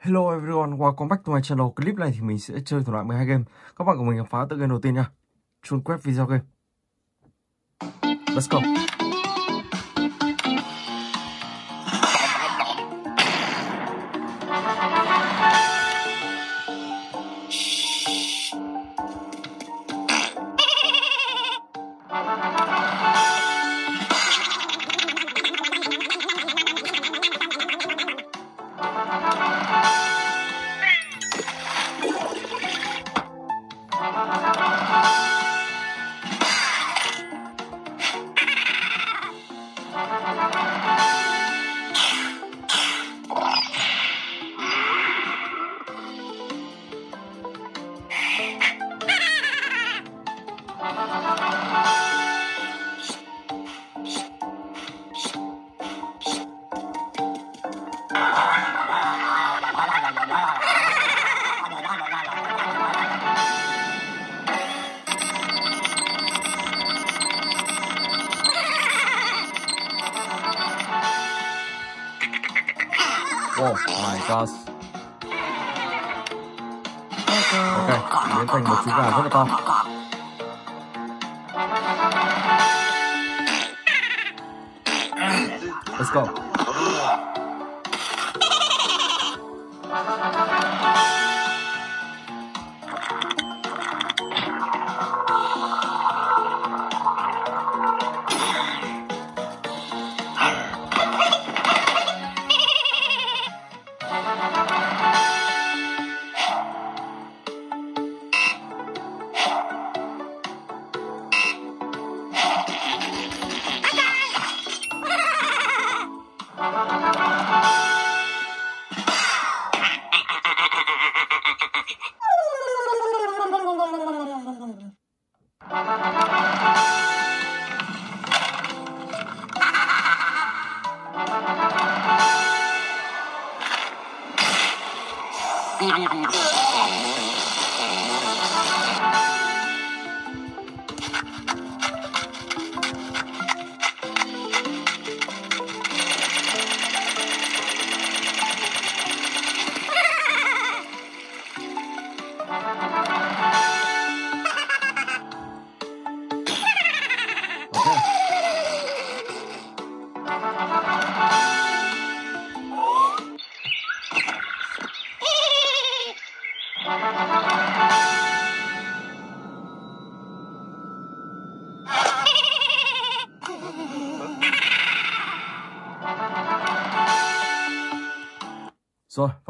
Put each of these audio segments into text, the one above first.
Hello everyone, welcome back to my channel. Clip này thì mình sẽ chơi thủ đoạn 12 game. Các bạn cùng mình khám phá tự game đầu tiên nha. Chun quét video game. Let's go. Biến thành một chú gà rất là to. Let's go.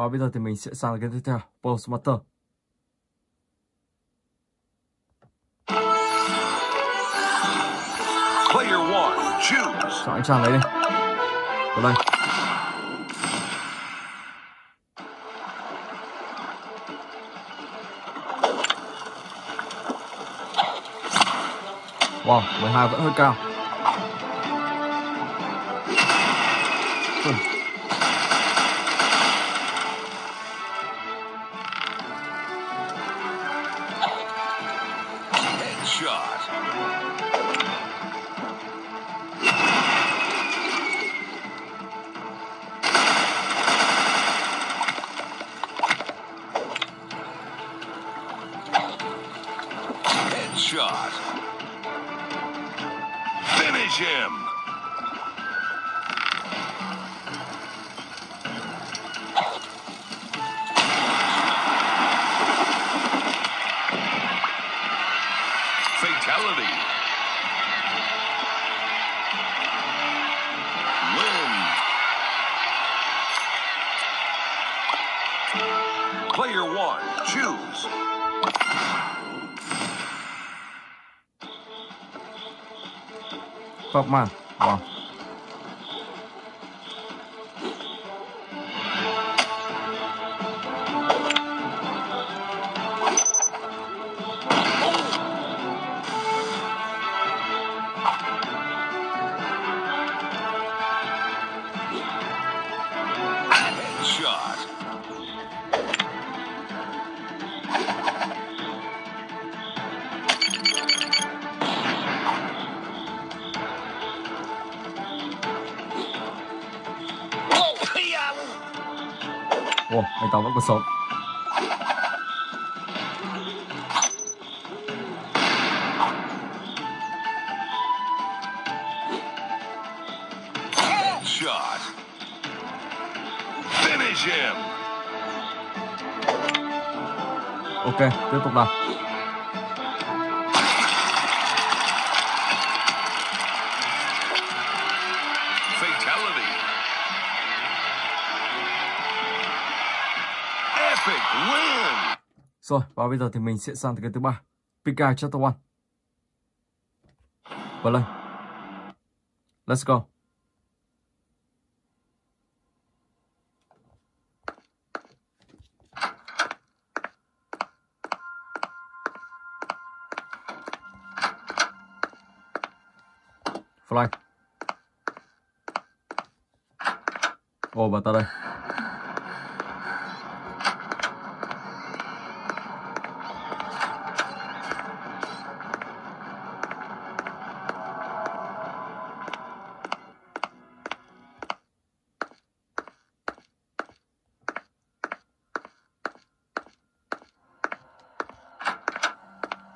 Và bây giờ thì mình sẽ sang game tiếp theo, Postmaster. Player one, choose. Chọn anh chàng lấy đi. Vào đây. Wow, 12 vẫn hơi cao. 慢，慢。Ok, tiếp tục nào. Fatality. Epic win. Rồi, và bây giờ thì mình sẽ sang tới cái thứ ba. Pika Chapter 1. Vào lên. Let's go. Fly. Ồ, bà ta đây.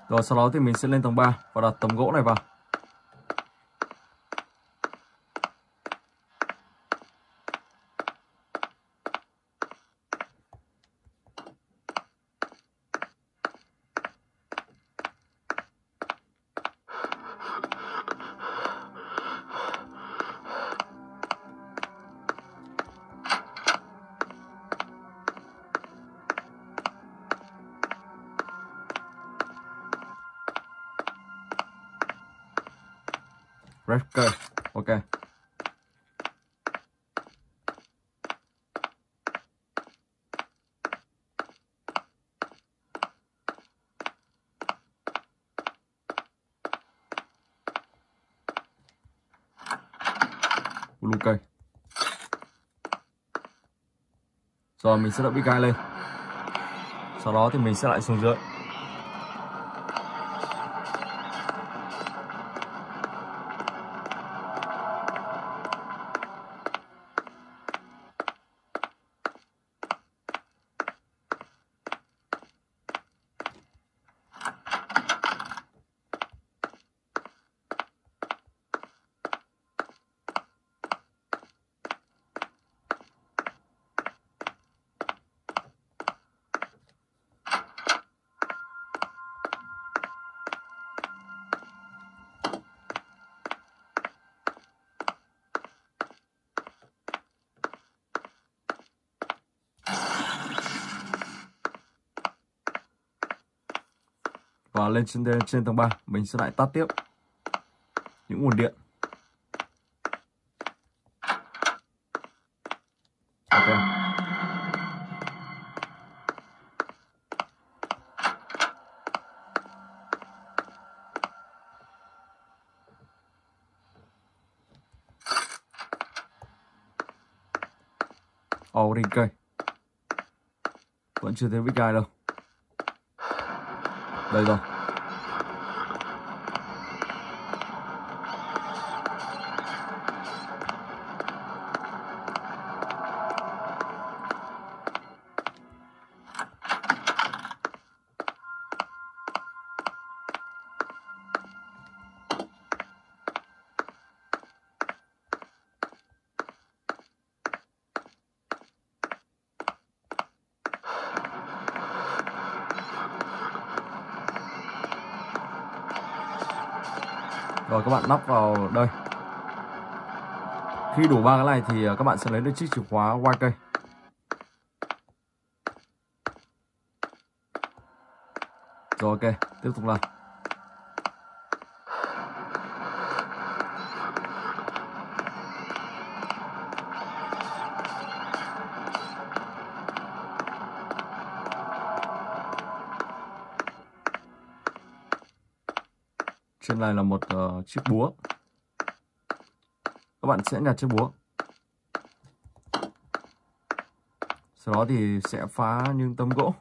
Rồi sau đó thì mình sẽ lên tầng 3 và đặt tấm gỗ này vào. Wrecker. Ok. Blue cây. Rồi, mình sẽ đợi big guy lên. Sau đó thì mình sẽ lại xuống dưới. Và lên trên trên tầng 3 mình sẽ lại tắt tiếp những nguồn điện. Ok. Ồ, oh, cây. Vẫn chưa thấy big guy đâu. Đây rồi. Lắp vào đây. Khi đủ ba cái này thì à, các bạn sẽ lấy được chiếc chìa khóa quay cây. Rồi ok, tiếp tục làm. Này là một uh, chiếc búa. Các bạn sẽ nhặt chiếc búa. Sau đó thì sẽ phá những tấm gỗ.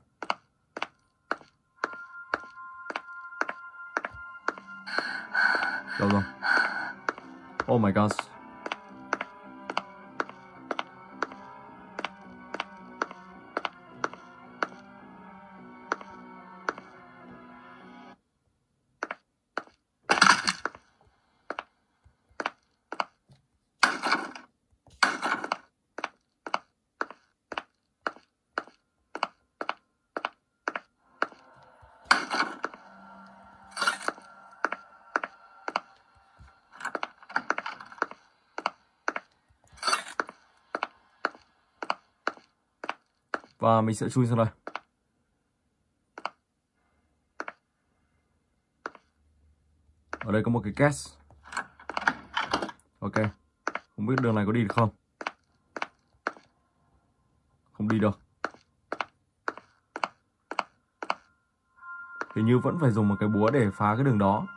Đâu rồi? Oh my gosh. Và mình sẽ chui ra đây. Ở đây có một cái cast. Ok. Không biết đường này có đi được không? Không đi được. Hình như vẫn phải dùng một cái búa để phá cái đường đó.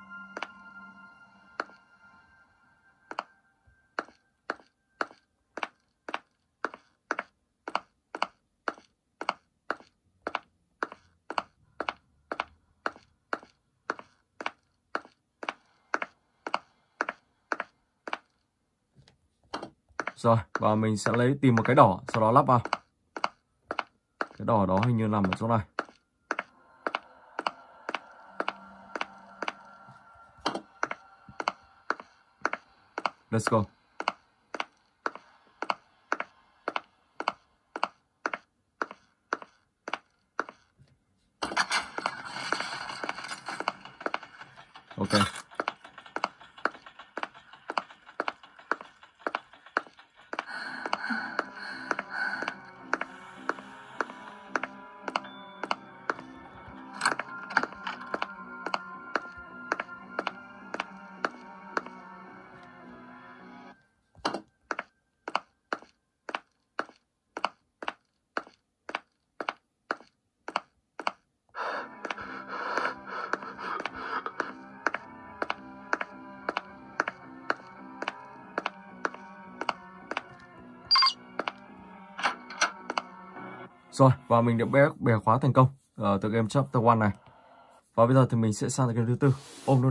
Rồi, và mình sẽ lấy tìm một cái đỏ, sau đó lắp vào. Cái đỏ đó hình như nằm ở chỗ này. Let's go. Rồi, và mình đã bẻ, bẻ khóa thành công ờ, uh, từ game chapter 1 này. Và bây giờ thì mình sẽ sang game thứ tư, ôm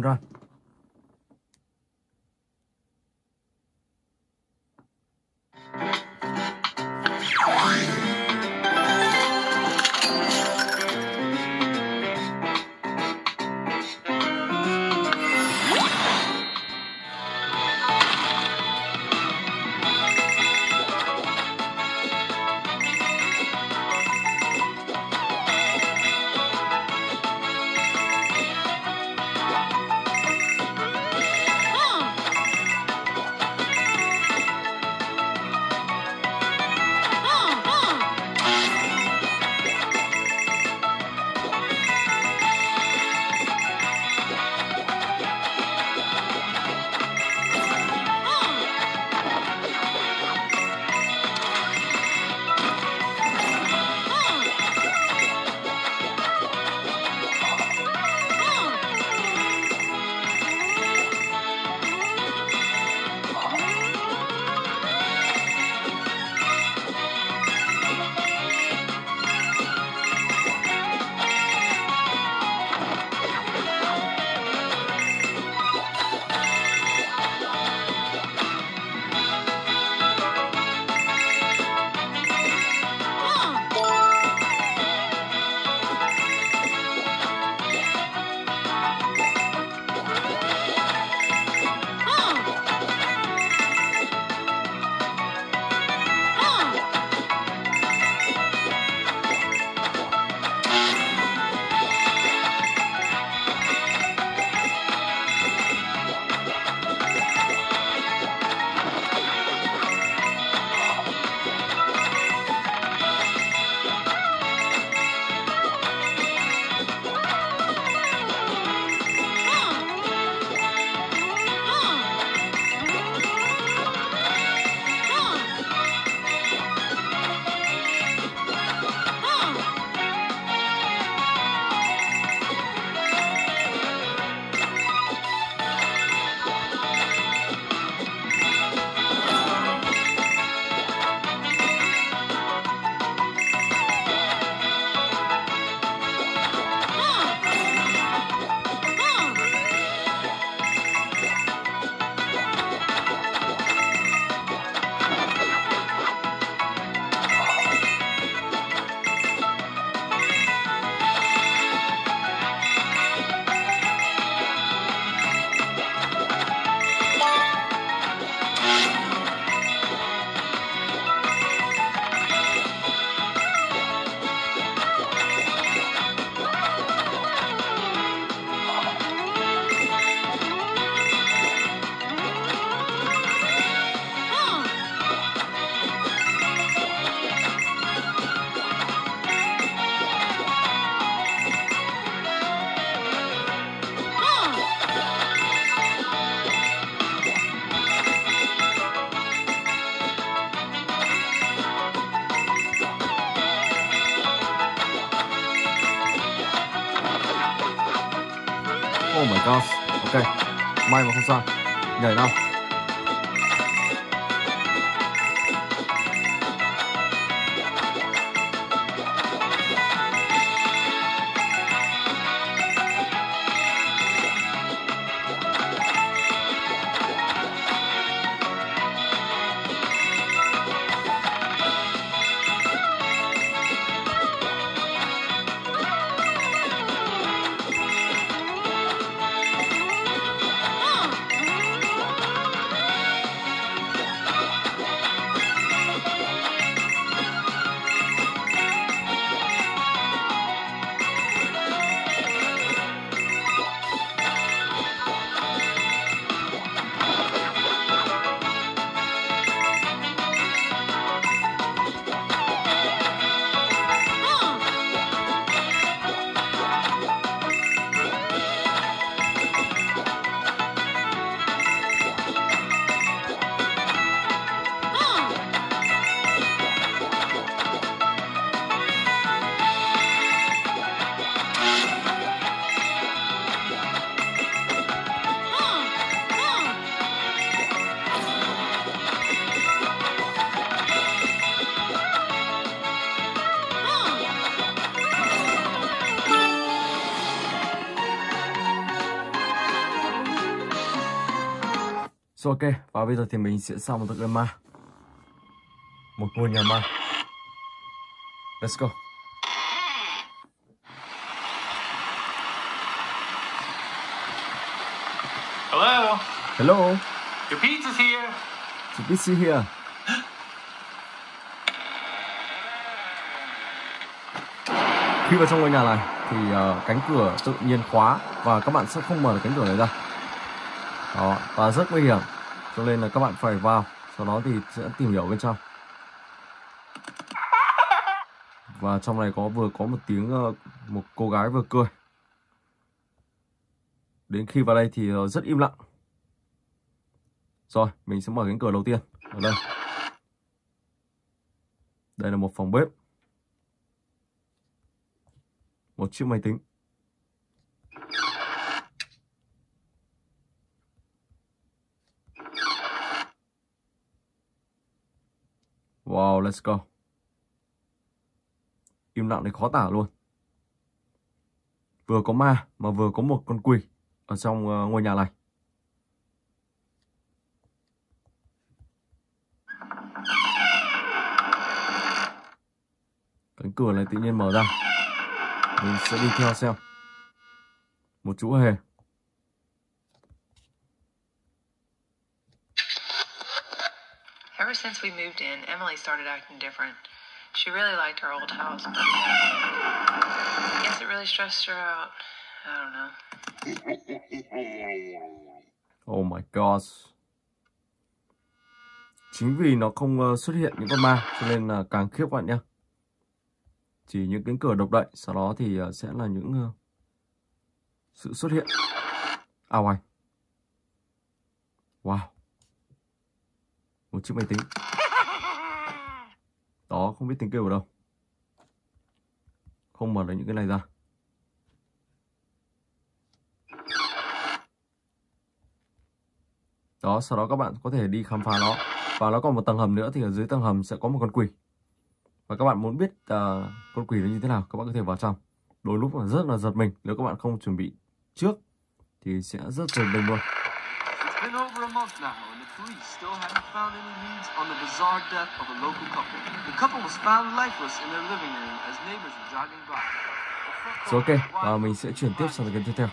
my god. Ok. May mà không sao. Nhảy nào. Ok, và bây giờ thì mình sẽ sang một tựa game ma. Một ngôi nhà ma. Let's go. Hello, Hello, your pizza's here. it's busy here. Khi vào trong ngôi nhà này thì ờ, cánh cửa tự nhiên khóa và các bạn sẽ không mở được cánh cửa này ra. Đó, và rất nguy hiểm cho nên là các bạn phải vào. Sau đó thì sẽ tìm hiểu bên trong. Và trong này có vừa có một tiếng ờ, một cô gái vừa cười. Đến khi vào đây thì ờ, rất im lặng. Rồi, mình sẽ mở cánh cửa đầu tiên. Ở đây. Đây là một phòng bếp. Một chiếc máy tính. Wow, let's go. Im lặng đến khó tả luôn. Vừa có ma mà vừa có một con quỷ ở trong ờ, ngôi nhà này. Cánh cửa này tự nhiên mở ra. Mình sẽ đi theo xem. Một chú hề. We moved in, Emily started acting different. She really liked her old house, but I guess it really stressed her out. I don't know. Oh my gosh. Chính vì nó không ờ, xuất hiện những con ma cho nên là càng khiếp bạn nhé. Chỉ những cánh cửa độc đậy, sau đó thì ờ, sẽ là những ờ, sự xuất hiện. À ảnh. Wow. Một chiếc máy tính. Đó, không biết tiếng kêu ở đâu. Không mở được những cái này ra. Đó, sau đó các bạn có thể đi khám phá nó. Và nó còn một tầng hầm nữa thì ở dưới tầng hầm sẽ có một con quỷ. Và các bạn muốn biết uh, con quỷ nó như thế nào, các bạn có thể vào trong. Đôi lúc là rất là giật mình, nếu các bạn không chuẩn bị trước thì sẽ rất giật mình luôn. Been over a month now, and the police still haven't found any leads on the bizarre death of a local couple. The couple was found lifeless in their living room as neighbors were jogging by. Rồi ok, và wide mình sẽ chuyển tiếp sang cái tiếp theo.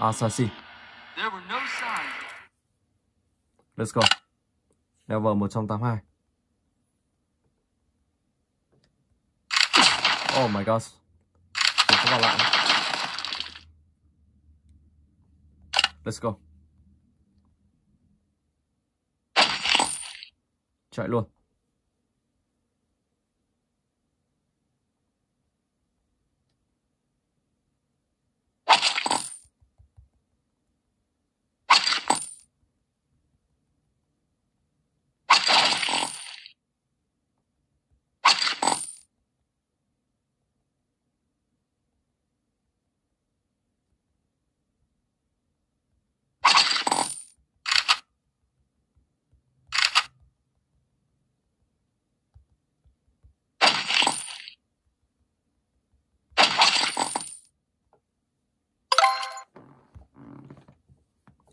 Assassin. There were no signs. Let's go. Level 182. Oh my god. Để các bạn lại. Let's go. Chạy luôn.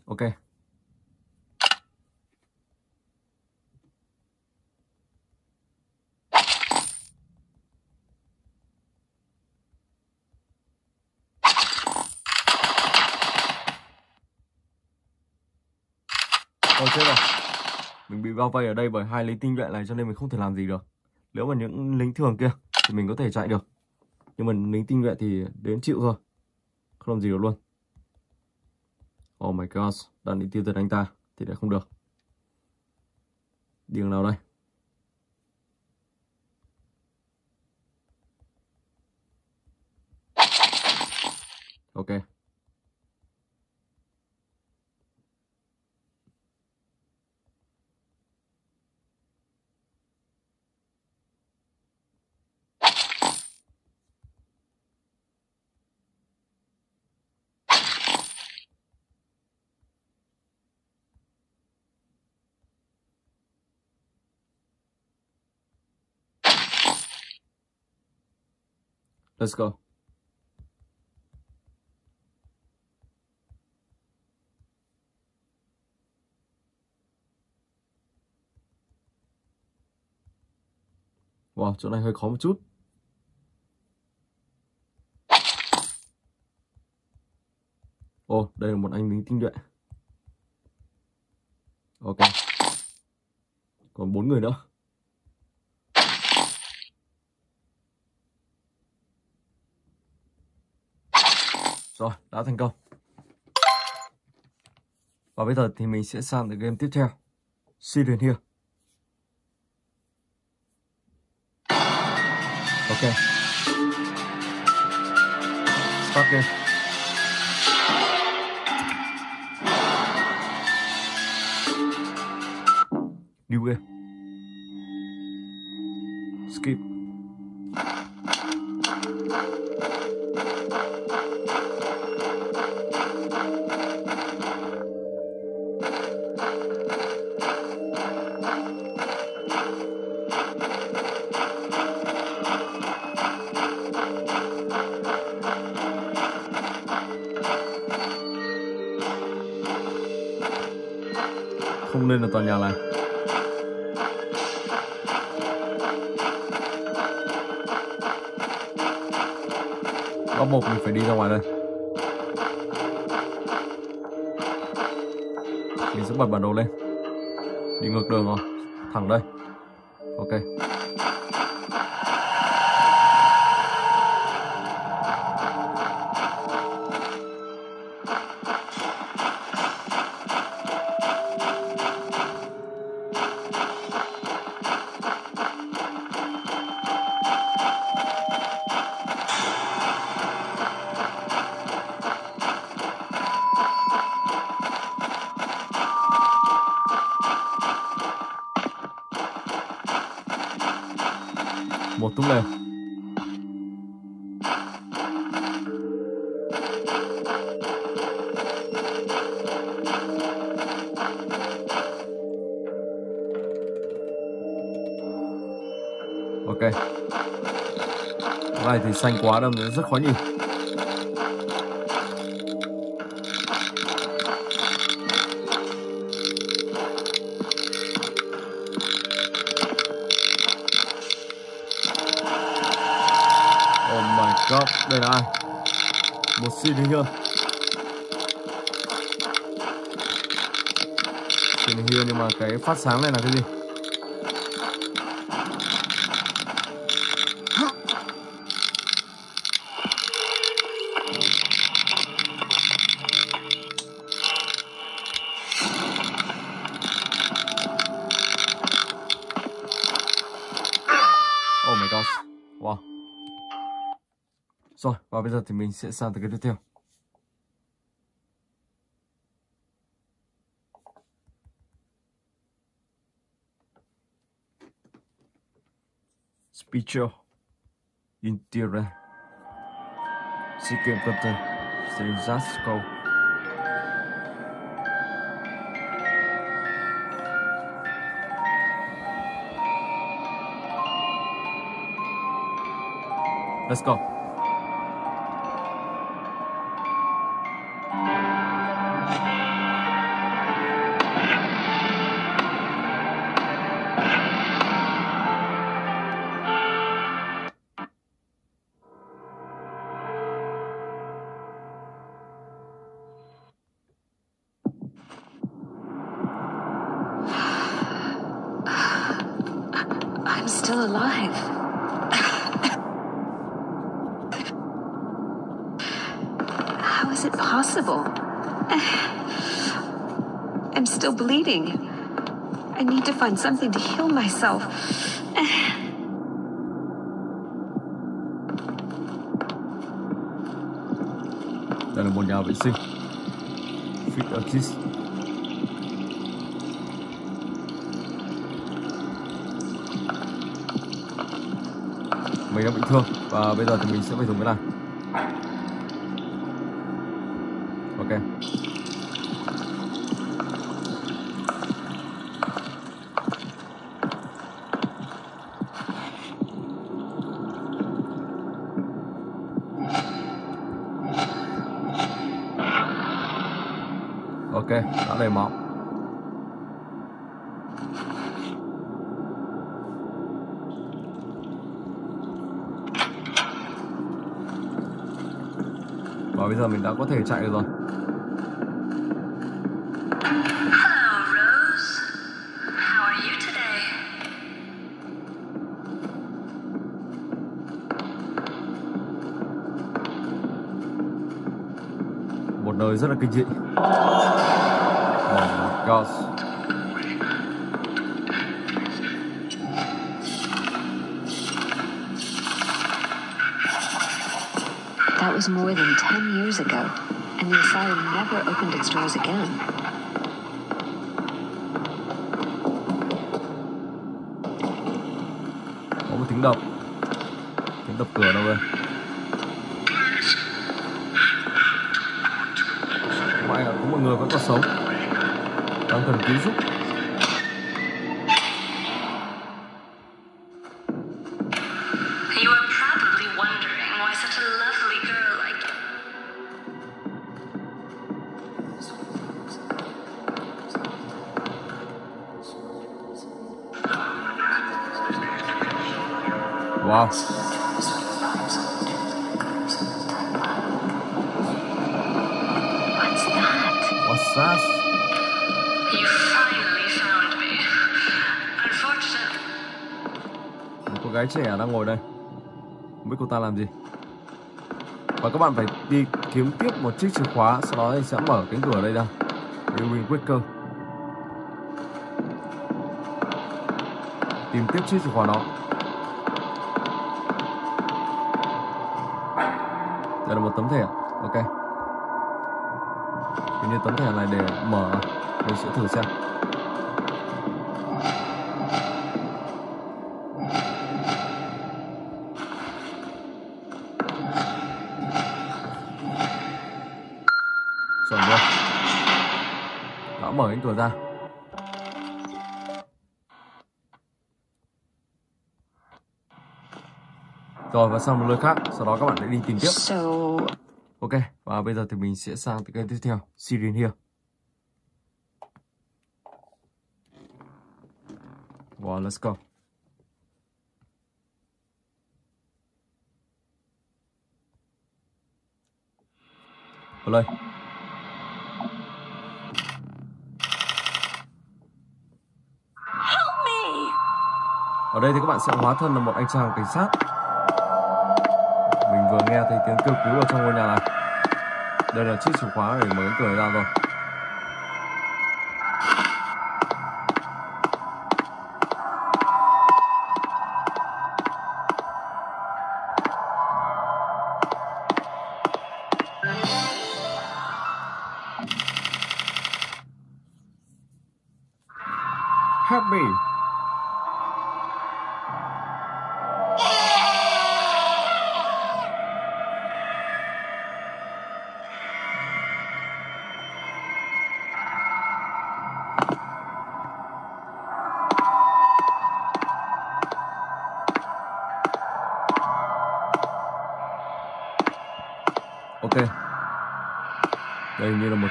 Ok. Ôi chết rồi. Mình bị bao vây ở đây bởi hai lính tinh nhuệ này cho nên mình không thể làm gì được. Nếu mà những lính thường kia thì mình có thể chạy được. Nhưng mà lính tinh nhuệ thì đến chịu thôi. Không làm gì được luôn. Oh my god, đang đi tiêu tiền anh ta thì lại không được. Đường nào đây? Ok. Let's go. Wow, chỗ này hơi khó một chút. Ồ, oh, đây là một anh lính tinh nhuệ. Ok. Còn bốn người nữa. Rồi, đã thành công. Và bây giờ thì mình sẽ sang tới game tiếp theo. Siren in here. Ok. Start game. New game. Skip. Không nên là tòa nhà này. Có một mình phải đi ra ngoài đây. Mình sẽ bật bản đồ lên. Đi ngược đường rồi. Thẳng đây. Xanh quá đâm rất khó nhìn Oh my god, đây là ai? Một xin hình here. Xin here nhưng mà cái phát sáng này là cái gì? Và bây giờ thì mình sẽ sang tới cái tiếp theo. Speecho Interior Sự kiện tuần tuần Let's go. Still alive. How is it possible? I'm still bleeding. I need to find something to heal myself. Đây là một vệ sinh. Fit Artist. Mình đang bị thương và bây giờ thì mình sẽ phải dùng cái này. Đã có thể chạy được rồi. Một nơi rất là kinh dị. Oh my gosh. Was more than 10 years ago, and the asylum never opened its doors again. Có một tiếng đập. Tiếng đập cửa đâu đây? May là có một người vẫn còn sống. Đang cần cứu giúp. Gái trẻ đang ngồi đây. Không biết cô ta làm gì. Và các bạn phải đi kiếm tiếp một chiếc chìa khóa, sau đó thì sẽ mở cánh cửa đây ra. Như quyết Waker. Tìm tiếp chiếc chìa khóa đó. Đây là một tấm thẻ. Ok. Hình như tấm thẻ này để mở. Mình sẽ thử xem. Cửa ra. Rồi và sang một nơi khác, sau đó các bạn sẽ đi tìm tiếp. so Ok, và bây giờ thì mình sẽ sang kênh tiếp theo, Siren here. Wow, let's go. Play. Ở đây thì các bạn sẽ hóa thân là một anh chàng cảnh sát. Mình vừa nghe thấy tiếng kêu cứu ở trong ngôi nhà này. Đây là chiếc chìa khóa để mở cánh cửa ra rồi.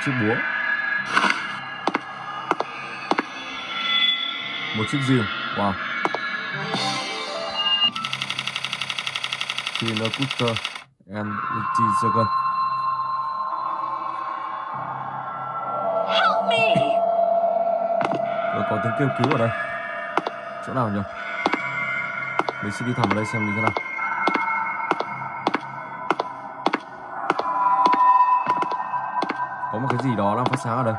Chiếc búa. Một chiếc rìu. Wow. Tina Cutter and Uchi Jagan. Help me. Rồi có tiếng kêu cứu ở đây. Chỗ nào nhỉ? mình sẽ đi thẳng vào đây xem như thế nào cái gì đó đang phát sáng ở đây.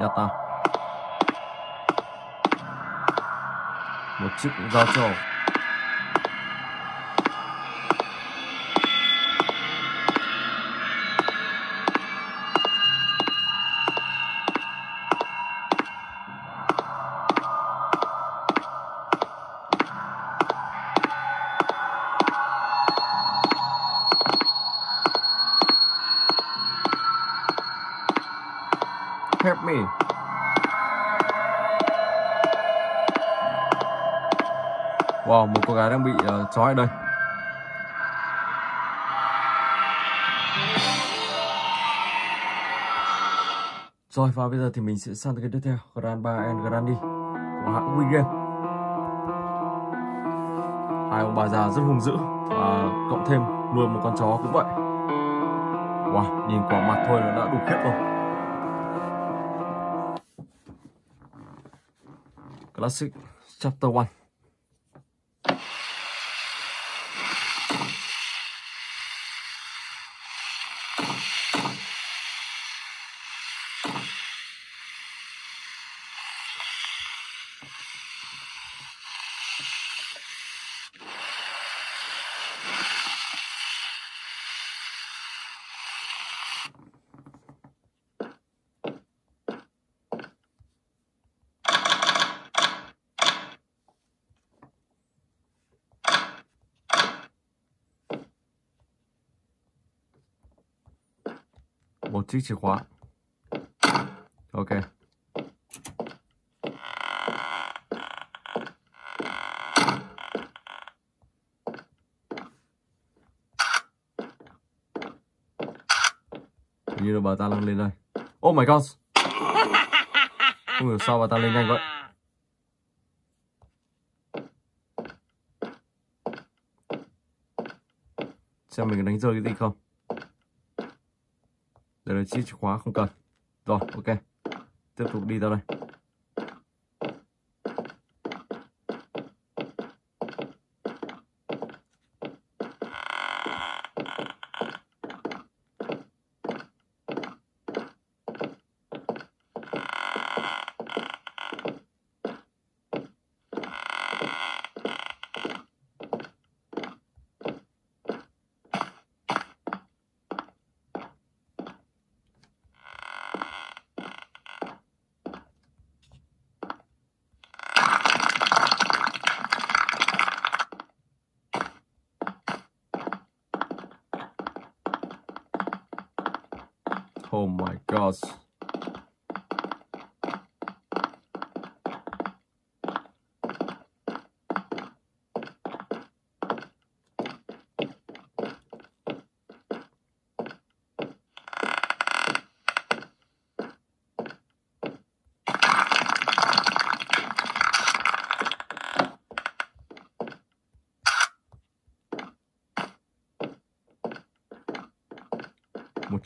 Nhặt nào một chiếc dao trầu Gái đang bị uh, trói ở đây. Rồi và bây giờ thì mình sẽ sang tới cái tiếp theo. Grand Bar and Grandi của hãng Wii Game Hai ông bà già rất hung dữ và cộng thêm nuôi một con chó cũng vậy. Wow, nhìn quả mặt thôi là đã đủ khiếp rồi. Classic Chapter 1 một chiếc chìa khóa ok Hình như là bà ta đang lên đây oh my god không hiểu sao bà ta lên nhanh vậy xem mình có đánh rơi cái gì không chiếc chìa khóa không cần. Rồi ok. Tiếp tục đi ra đây Oh my gosh.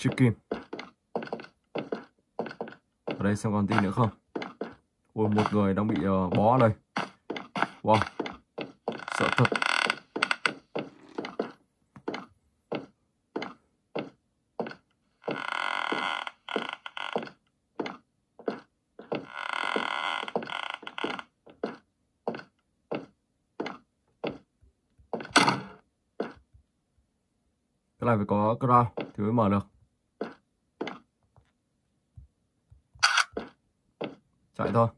Chiếc kim ở đây xem còn tin nữa không? Ôi một người đang bị uh, bó đây. Wow. Sợ thật. Cái này phải có crown thì mới mở được. Chạy thôi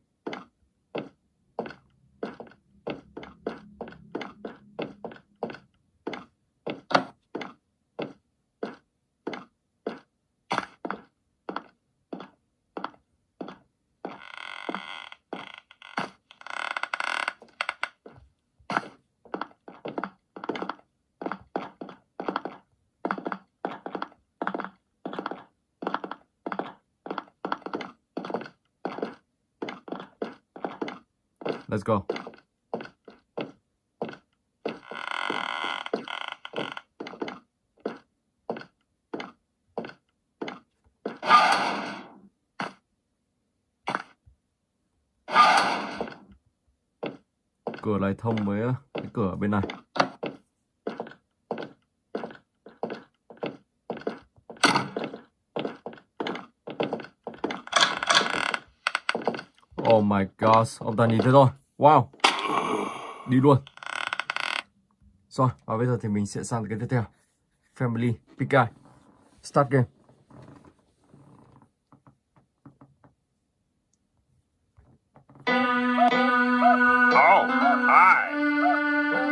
Let's go. cửa này thông với cái cửa bên này Oh my god, ông ta nhìn thấy rồi. Wow. Đi luôn. Rồi, và bây giờ thì mình sẽ sang cái tiếp theo. Family Pick Start game. Oh, hi.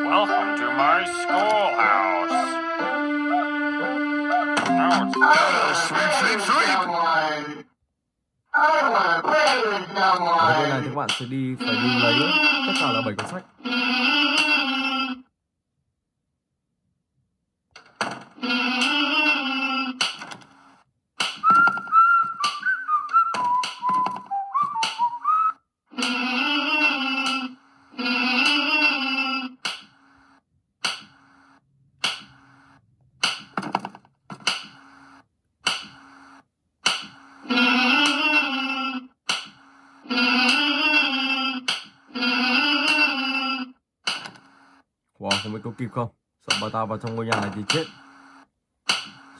Welcome to my schoolhouse. Now it's Sweep, sweep, sweep. Ở Ờ, bên này thì các bạn sẽ đi phải đi lấy tất cả là bảy cuốn sách. Tao vào trong ngôi nhà này thì chết.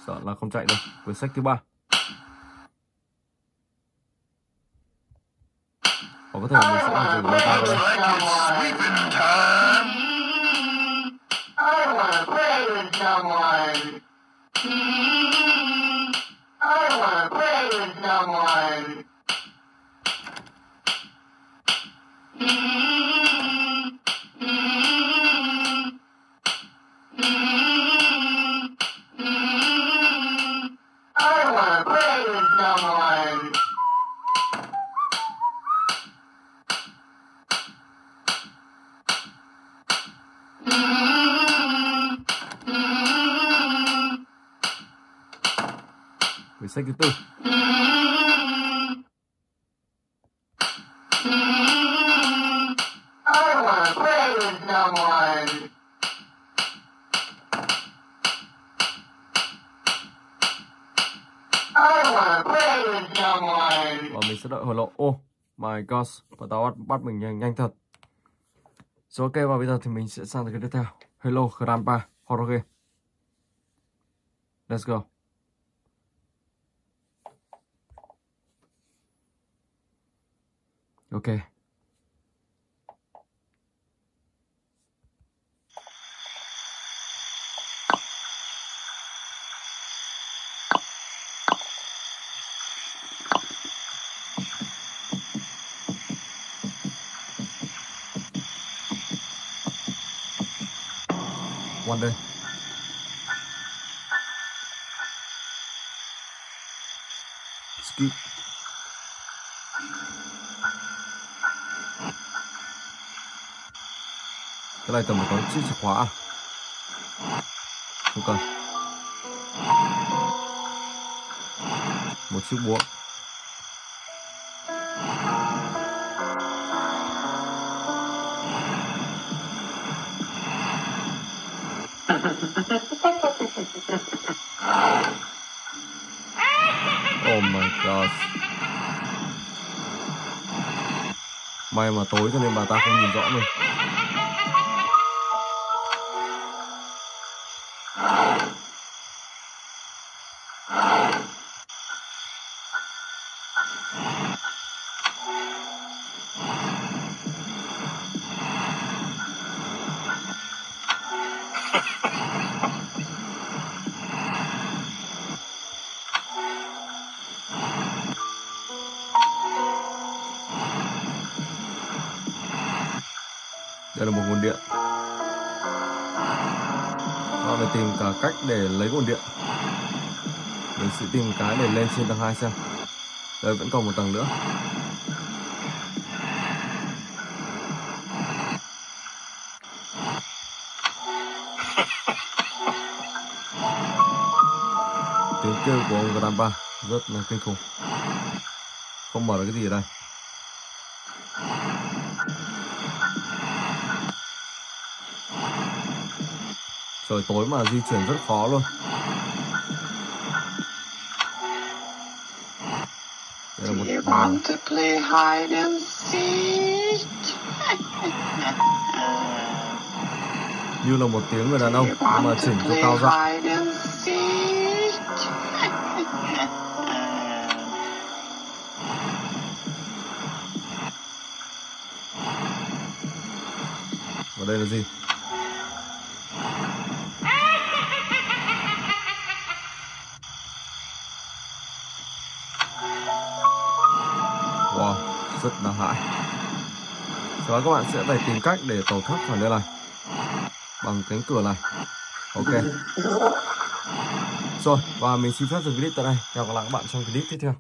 Sợ là không chạy được. Quyển sách thứ ba. Hoặc có thể mình sẽ làm gì bà ta đây. Like it's. I wanna play with someone. Play thứ tư Và mình sẽ đợi hồi lộ. Oh my god. và tao bắt, bắt mình nhanh, nhanh thật. Rồi ok và bây giờ thì mình sẽ sang tới cái tiếp theo. Hello Grandpa Horror Game. Let's go. Ok. One day. Skip. Cái này tầm phải có chiếc chìa khóa à? Không cần. Một chiếc búa. Oh my god. May mà tối cho nên bà ta không nhìn rõ mình. Để lấy nguồn điện. Mình sẽ tìm cái để lên trên tầng 2 xem. Đây, vẫn còn một tầng nữa. Tiếng kêu của ông Grandpa rất là kinh khủng. Không mở được cái gì ở đây. Trời tối mà di chuyển rất khó luôn. Đây là một seek? như là một tiếng người đàn ông nhưng mà chỉnh cho cao and seek. và đây là gì sau đó các bạn sẽ phải tìm cách để tẩu thoát khỏi nơi này. Bằng cánh cửa này. Ok. Rồi, và mình xin phép dừng clip tại đây. Hẹn gặp lại các bạn trong clip tiếp theo.